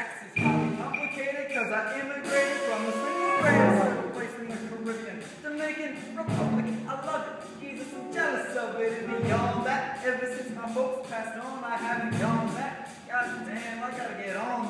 tax is probably complicated because I immigrated from the single greatest certain place in the Caribbean, Dominican Republic. I love it. Jesus, I'm jealous of it. And beyond that, ever since my folks passed on, I haven't gone back. God damn, I gotta get on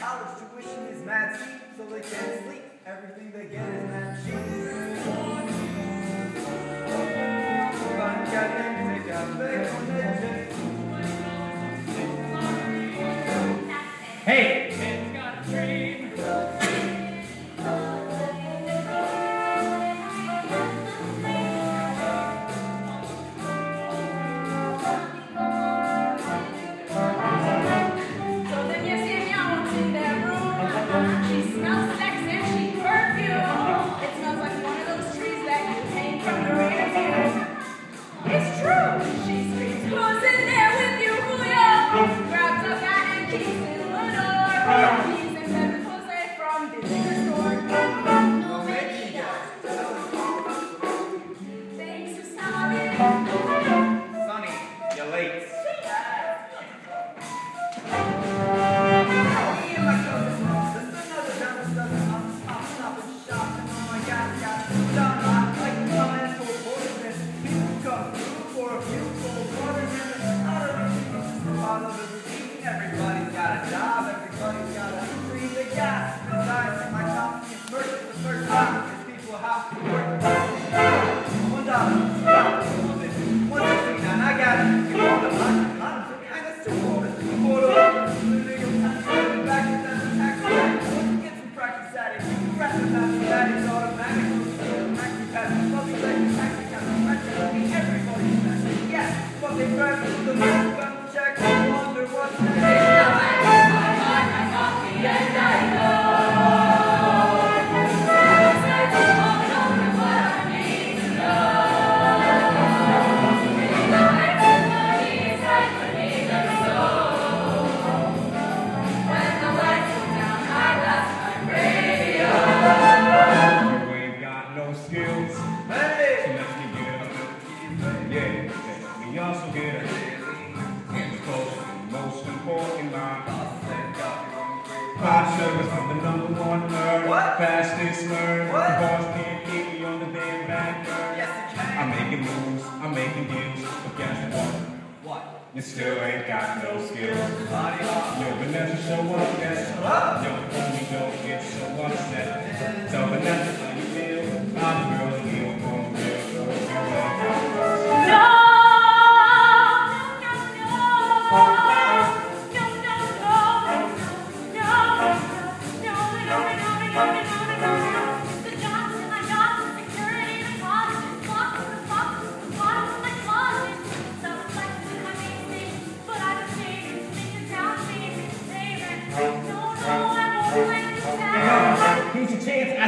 college tuition is mad steep, so they can't sleep. Everything Yeah. You still ain't got no skills. Yo, Vanessa, show up that. Yo, homie, don't get so upset. Yo, Vanessa.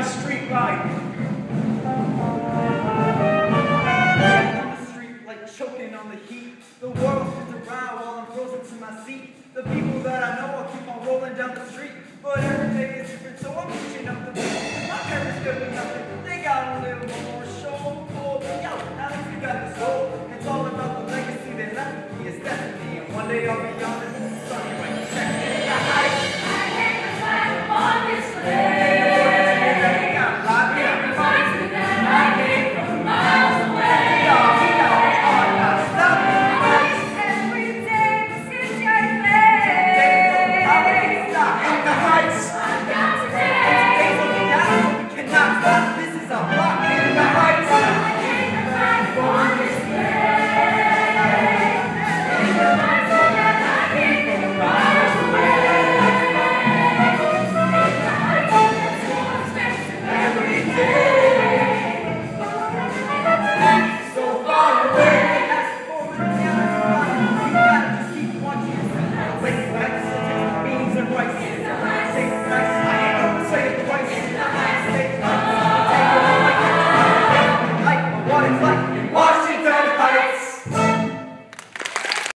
corner street light. on the street like choking on the heat. The world spins around while I'm frozen to my seat. The people that I know, I keep on rolling down the street. But every day is different, so I'm pushing up the beat. My parents good with nothing, they got a little more